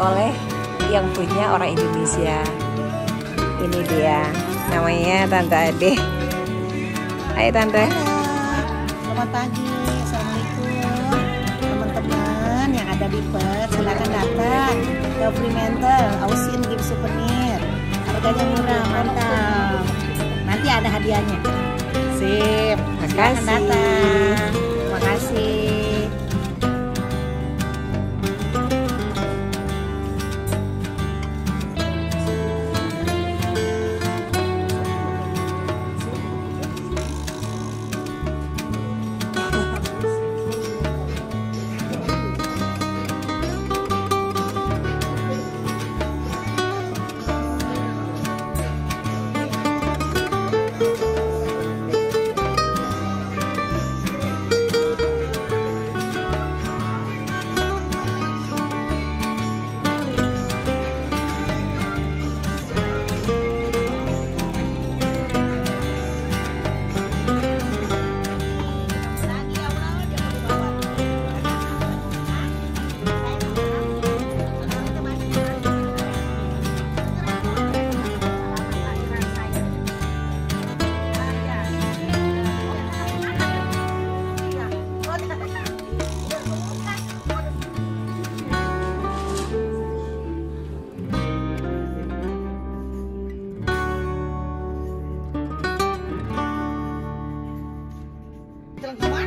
oleh-oleh yang punya orang Indonesia. Ini dia, namanya Tante Ade. Hai Tante. Selamat pagi, Assalamualaikum Teman-teman yang ada di Perth. Silahkan datang. Ke Fremantle Ausin Gift Souvenir. Harganya murah, mantap. Nanti ada hadiahnya. Sip, silahkan Makasih. datang Thank you.